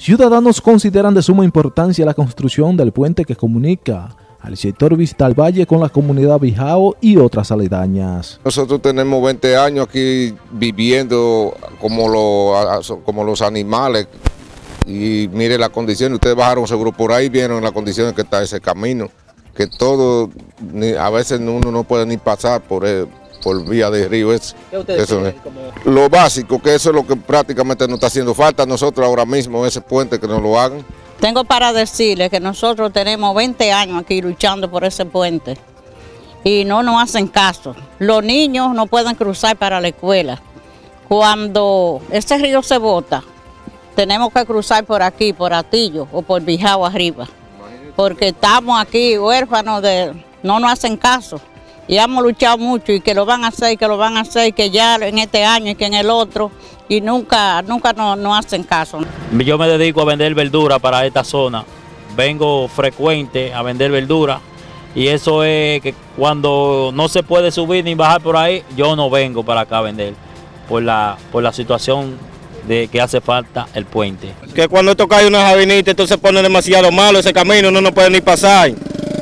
Ciudadanos consideran de suma importancia la construcción del puente que comunica al sector Vistal Valle con la comunidad Bijao y otras aledañas. Nosotros tenemos 20 años aquí viviendo como, los, como los animales y mire la condición, ustedes bajaron seguro por ahí, vieron la condición que está ese camino, que todo, a veces uno no puede ni pasar por, el, por vía de río. eso Lo básico, que eso es lo que prácticamente nos está haciendo falta a nosotros ahora mismo, ese puente que nos lo hagan. Tengo para decirles que nosotros tenemos 20 años aquí luchando por ese puente y no nos hacen caso. Los niños no pueden cruzar para la escuela. Cuando ese río se bota, tenemos que cruzar por aquí, por Atillo o por Bijao arriba, porque estamos aquí huérfanos de, no nos hacen caso y hemos luchado mucho y que lo van a hacer, que lo van a hacer, que ya en este año y que en el otro, y nunca, nunca nos hacen caso. Yo me dedico a vender verdura para esta zona, vengo frecuente a vender verdura y eso es que cuando no se puede subir ni bajar por ahí, yo no vengo para acá a vender por la, por la situación de que hace falta el puente. Que cuando toca hay una javinita, entonces pone demasiado malo ese camino, no nos puede ni pasar.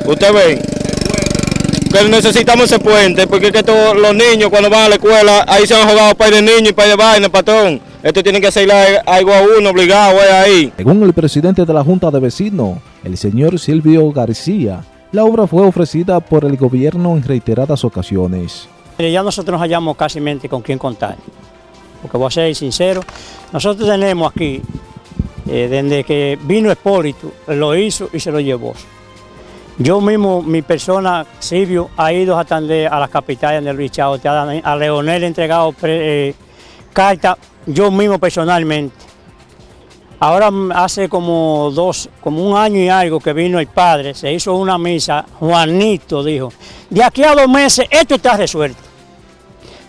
Usted ve que necesitamos ese puente, porque que todos los niños cuando van a la escuela, ahí se han jugado para de niños y para de vaina, patrón. Esto tiene que hacer algo a uno obligado ahí. Según el presidente de la Junta de Vecinos, el señor Silvio García, la obra fue ofrecida por el gobierno en reiteradas ocasiones. Ya nosotros nos hallamos casi con quién contar, porque voy a ser sincero, nosotros tenemos aquí, eh, desde que vino Espólito, lo hizo y se lo llevó. Yo mismo, mi persona, Silvio, ha ido a atender a las capitales de Luis Chao, a Leonel entregado eh, carta, yo mismo personalmente. Ahora hace como dos, como un año y algo que vino el padre, se hizo una misa, Juanito dijo, de aquí a dos meses esto está resuelto.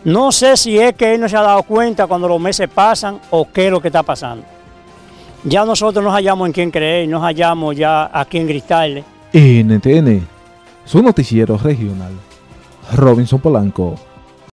No sé si es que él no se ha dado cuenta cuando los meses pasan o qué es lo que está pasando. Ya nosotros nos hallamos en quién creer, nos hallamos ya aquí en gritarle. NTN, su noticiero regional. Robinson Polanco.